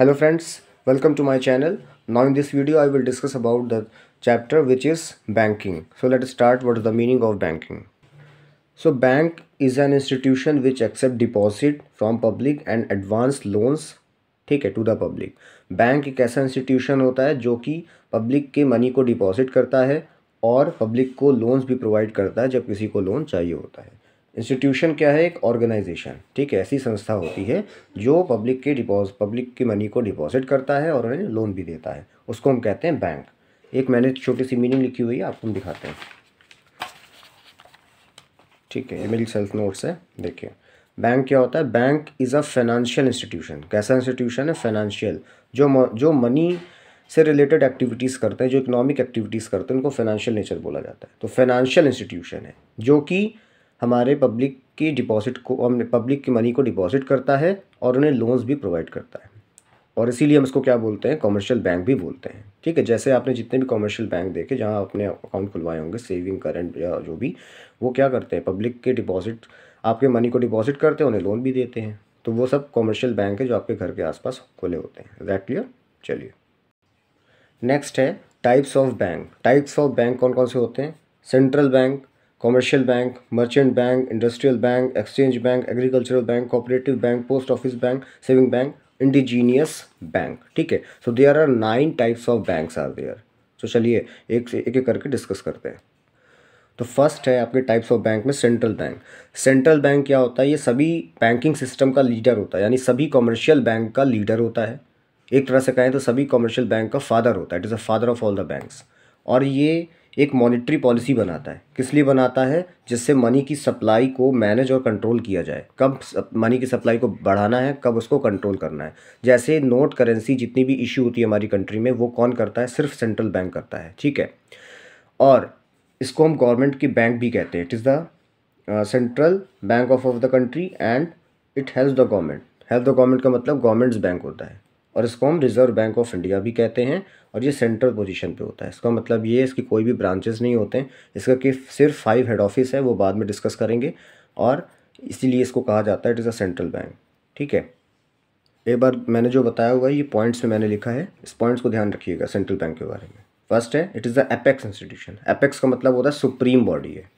Hello friends welcome to my channel now in this video I will discuss about the chapter which is banking so let start what the meaning of banking so bank is an institution which accept deposit from public and advance loans ठीक है to the public bank एक ऐसा institution होता है जो कि public के money को डिपॉजिट करता है और पब्लिक को लोन्स भी प्रोवाइड करता है जब किसी को लोन चाहिए होता है। इंस्टीट्यूशन क्या है? एक ऑर्गेनाइजेशन। ठीक है, ऐसी संस्था होती है जो पब्लिक के डिपॉजिट पब्लिक के मनी को डिपॉजिट करता है और उन्हें लोन भी देता है। उसको हम कहते हैं बैंक। एक मैंने छोटी सी मीनिंग लिखी हुई है, आपको हम दिखाते हैं। ठीक है मेरी सेल्फ नोट्स है, देखिए। बैंक क्या होता है? Bank is a financial institution कैसा इंस्टीट्यूशन है? फाइनेंशियल जो जो मनी से रिलेटेड एक्टिविटीज़ करते हैं, जो इकोनॉमिक एक्टिविटीज़ करते हैं, उनको फाइनेंशियल नेचर बोला जाता है। तो फाइनेंशियल इंस्टीट्यूशन है, जो कि हमारे पब्लिक की डिपॉजिट को, हमने पब्लिक की मनी को डिपॉजिट करता है और उन्हें लोन्स भी प्रोवाइड करता है। और इसीलिए हम इसको क्या बोलते हैं? कॉमर्शियल बैंक भी बोलते हैं। ठीक है, जैसे आपने जितने भी कॉमर्शियल बैंक देखे, जहाँ आपने अकाउंट खुलवाए होंगे सेविंग करंट या जो भी, वो क्या करते हैं? पब्लिक के डिपॉजिट आपके मनी को डिपॉजिट करते हैं, उन्हें लोन भी देते हैं। तो वो सब कॉमर्शियल बैंक है जो आपके घर के आसपास खुले होते हैं। दैट क्लियर चलिए। नेक्स्ट है types of bank types of bank कौन कौन से होते हैं? Central bank commercial bank merchant bank industrial bank exchange bank agricultural bank cooperative bank post office bank saving bank indigenous bank ठीक है? So there are nine types of banks are there तो चलिए, एक से, एक एक करके डिस्कस करते हैं। तो फ़र्स्ट है आपके टाइप्स ऑफ़ बैंक में सेंट्रल बैंक सेंट्रल बैंक क्या होता है? ये सभी बैंकिंग सिस्टम का लीडर होता है, यानी सभी कॉमर्शियल बैंक का लीडर होता है। एक तरह से कहें तो सभी कॉमर्शियल बैंक का फादर होता है। It is a father of all the banks और ये एक मॉनिटरी पॉलिसी बनाता है। किस लिए बनाता है? जिससे मनी की सप्लाई को मैनेज और कंट्रोल किया जाए। कब मनी की सप्लाई को बढ़ाना है, कब उसको कंट्रोल करना है। जैसे नोट करेंसी जितनी भी इशू होती है हमारी कंट्री में, वो कौन करता है? सिर्फ़ सेंट्रल बैंक करता है, ठीक है? और इसको हम गवर्नमेंट की बैंक भी कहते हैं। It is the central bank of of the country and it help the government help the government का मतलब गवर्नमेंट्स बैंक होता है। और इसको हम रिज़र्व बैंक ऑफ़ इंडिया भी कहते हैं और ये सेंट्रल पोजीशन पे होता है। इसका मतलब ये इसकी कोई भी ब्रांचेस नहीं होते हैं। इसका कि सिर्फ़ फाइव हेड ऑफ़िस है, वो बाद में डिस्कस करेंगे और इसीलिए इसको कहा जाता है it is a central bank ठीक है? एक बार मैंने जो बताया हुआ है, ये पॉइंट्स में मैंने लिखा है। इस पॉइंट्स को ध्यान रखिएगा सेंट्रल बैंक के बारे में। फ़र्स्ट है it is the apex institution apex का मतलब होता है सुप्रीम बॉडी है,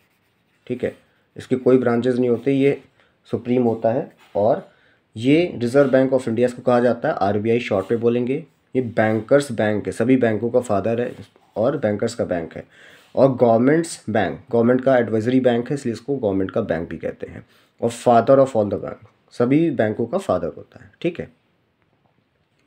ठीक है? इसके कोई ब्रांचेज नहीं होते, ये सुप्रीम होता है और ये रिज़र्व बैंक ऑफ़ इंडिया इसको कहा जाता है आरबीआई शॉर्ट पे बोलेंगे। ये बैंकर्स बैंक है, सभी बैंकों का फादर है और बैंकर्स का बैंक है। और गवर्नमेंट्स बैंक गवर्नमेंट का एडवाइजरी बैंक है, इसलिए इसको गवर्नमेंट का बैंक भी कहते हैं। और father of all the bank सभी बैंकों का फादर होता है, ठीक है?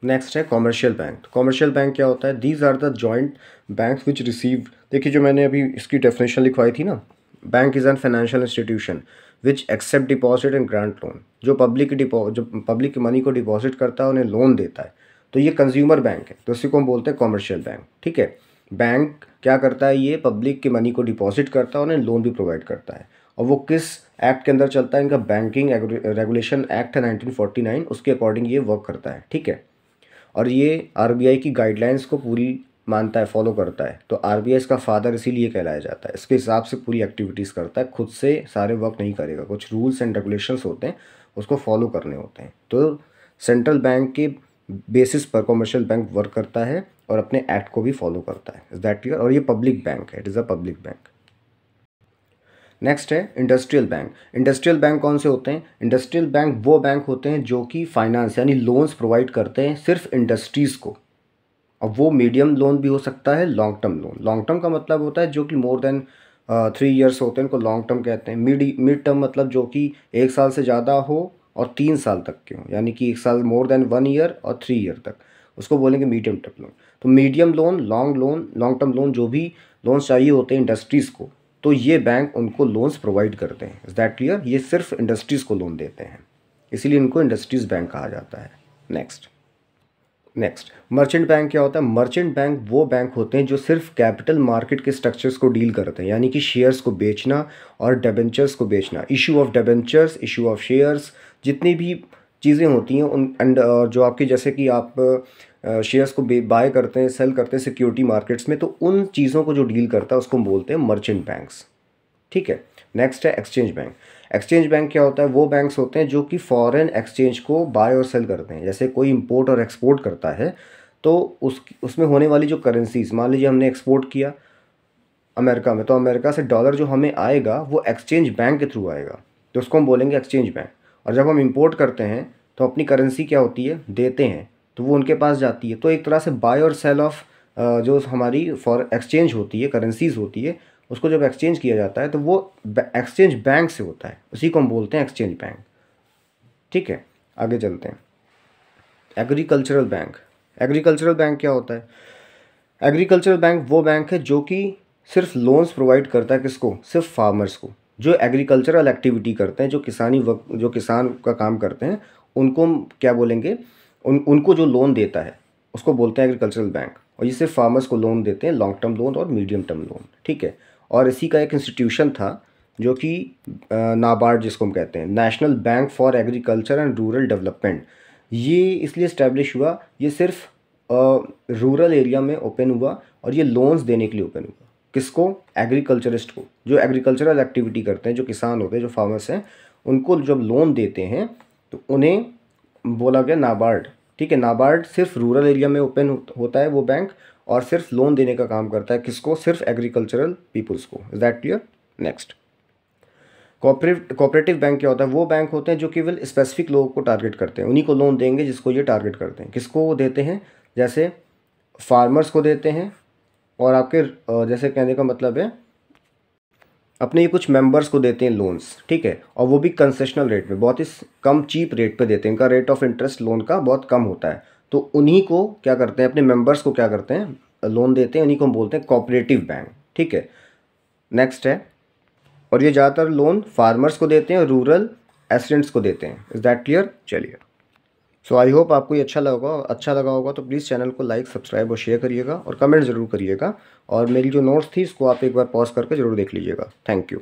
नेक्स्ट है कॉमर्शियल बैंक कॉमर्शियल बैंक क्या होता है? These are the joint bank which receive देखिए जो मैंने अभी इसकी डेफिनेशन लिखवाई थी ना bank is an financial institution which accept deposit and grant loan जो पब्लिक डिपो जो पब्लिक की मनी को डिपॉजिट करता है, उन्हें लोन देता है। तो ये कंज्यूमर बैंक है। तो इसी को हम बोलते हैं कॉमर्शियल बैंक ठीक है? बैंक क्या करता है? ये पब्लिक की मनी को डिपॉजिट करता है, उन्हें लोन भी प्रोवाइड करता है। और वो किस एक्ट के अंदर चलता है? इनका बैंकिंग रेगुलेशन एक्ट है 1949 उसके अकॉर्डिंग ये वर्क करता है, ठीक है? और ये आरबीआई की गाइडलाइंस को पूरी मानता है फॉलो करता है तो आर इसका फादर इसीलिए कहलाया जाता है। इसके हिसाब से पूरी एक्टिविटीज़ करता है, खुद से सारे वर्क नहीं करेगा। कुछ रूल्स एंड रेगुलेशंस होते हैं, उसको फॉलो करने होते हैं। तो सेंट्रल बैंक के बेसिस पर कॉमर्शियल बैंक वर्क करता है और अपने एक्ट को भी फॉलो करता है। इज़ दैट क्लियर और ये पब्लिक बैंक है it is a public bank next है इंडस्ट्रियल बैंक इंडस्ट्रियल बैंक कौन से होते हैं? इंडस्ट्रियल बैंक वो बैंक होते हैं जो कि फाइनेंस यानी लोन्स प्रोवाइड करते हैं सिर्फ़ इंडस्ट्रीज़ को। अब वो मीडियम लोन भी हो सकता है long term loan long term का मतलब होता है जो कि मोर देन थ्री ईयर्स होते हैं, उनको लॉन्ग टर्म कहते हैं. मिड मिड टर्म मतलब जो कि एक साल से ज़्यादा हो और तीन साल तक के हों. यानी कि एक साल मोर देन वन ईयर और थ्री ईयर तक. उसको बोलेंगे मीडियम टर्म लोन तो medium loan long loan long term loan जो भी लोन्स चाहिए होते हैं इंडस्ट्रीज़ को तो ये बैंक उनको लोन्स प्रोवाइड करते हैं. इज़ दैट क्लियर ये सिर्फ़ इंडस्ट्रीज़ को लोन देते हैं. इसीलिए इनको इंडस्ट्रीज़ बैंक कहा जाता है. नेक्स्ट नेक्स्ट मर्चेंट बैंक क्या होता है? मर्चेंट बैंक वो बैंक होते हैं जो सिर्फ़ कैपिटल मार्केट के स्ट्रक्चर्स को डील करते हैं, यानी कि शेयर्स को बेचना और डेबेंचर्स को बेचना। Issue of debentures issue of shares जितनी भी चीज़ें होती हैं, उन एंड जो आपके जैसे कि आप शेयर्स को बाय करते हैं सेल करते हैं सिक्योरिटी मार्केट्स में तो उन चीज़ों को जो डील करता है, उसको बोलते हैं मर्चेंट बैंक्स ठीक है? नेक्स्ट है एक्सचेंज बैंक एक्सचेंज बैंक क्या होता है? वो बैंक्स होते हैं जो कि फॉरेन एक्सचेंज को बाय और सेल करते हैं। जैसे कोई इंपोर्ट और एक्सपोर्ट करता है तो उस, उसमें होने वाली जो करेंसीज मान लीजिए हमने एक्सपोर्ट किया अमेरिका में तो अमेरिका से डॉलर जो हमें आएगा, वो एक्सचेंज बैंक के थ्रू आएगा। तो उसको हम बोलेंगे एक्सचेंज बैंक और जब हम इम्पोर्ट करते हैं तो अपनी करेंसी क्या होती है? देते हैं। तो वो उनके पास जाती है। तो एक तरह से बाय और सेल ऑफ़ जो हमारी फॉर एक्सचेंज होती है करेंसीज होती है उसको जब एक्सचेंज किया जाता है तो वो एक्सचेंज बैंक से होता है। उसी को हम बोलते हैं एक्सचेंज बैंक ठीक है? आगे चलते हैं। एग्रीकल्चरल बैंक एग्रीकल्चरल बैंक क्या होता है? एग्रीकल्चरल बैंक वो बैंक है जो कि सिर्फ़ लोन्स प्रोवाइड करता है किसको? सिर्फ़ फार्मर्स को। जो एग्रीकल्चरल एक्टिविटी करते हैं, जो किसानी जो किसान का काम करते हैं, उनको क्या बोलेंगे? उन, उनको जो लोन देता है, उसको बोलते हैं एग्रीकल्चरल बैंक और ये सिर्फ़ फार्मर्स को लोन देते हैं लॉन्ग टर्म लोन और मीडियम टर्म लोन ठीक है? और इसी का एक इंस्टीट्यूशन था, जो कि नाबार्ड जिसको हम कहते हैं national bank for agriculture and rural development ये इसलिए इस्टेब्लिश हुआ, ये सिर्फ़ रूरल एरिया में ओपन हुआ और ये लोन्स देने के लिए ओपन हुआ। किसको? एग्रीकल्चरिस्ट को। जो एग्रीकल्चरल एक्टिविटी करते हैं, जो किसान होते हैं, जो फार्मर्स हैं, उनको जब लोन देते हैं तो उन्हें बोला गया नाबार्ड। ठीक है, नाबार्ड सिर्फ़ रूरल एरिया में ओपन होता है वो बैंक और सिर्फ़ लोन देने का काम करता है किसको? सिर्फ़ एग्रीकल्चरल पीपल्स को। Is that clear next cooperative bank क्या होता है? वो बैंक होते हैं जो केवल स्पेसिफिक लोगों को टारगेट करते हैं। उन्हीं को लोन देंगे जिसको ये टारगेट करते हैं। किसको वो देते हैं? जैसे फार्मर्स को देते हैं और आपके जैसे कहने का मतलब है, अपने ये कुछ मेंबर्स को देते हैं लोन्स ठीक है? और वो भी कंसेशनल रेट पे बहुत ही कम चीप रेट पे देते हैं। इनका रेट ऑफ़ इंटरेस्ट लोन का बहुत कम होता है। तो उन्हीं को क्या करते हैं, अपने मेंबर्स को क्या करते हैं लोन देते हैं, उन्हीं को हम बोलते हैं कॉपरेटिव बैंक ठीक है? नेक्स्ट है, और ये ज़्यादातर लोन फार्मर्स को देते हैं और रूरल एसिडेंट्स को देते हैं। इज़ दैट क्लियर चलिए। सो आई होप आपको ये अच्छा लगा अच्छा लगा होगा तो प्लीज़ चैनल को लाइक सब्सक्राइब और शेयर करिएगा और कमेंट ज़रूर करिएगा। और मेरी जो नोट्स थी, इसको आप एक बार पॉज करके ज़रूर देख लीजिएगा। Thank you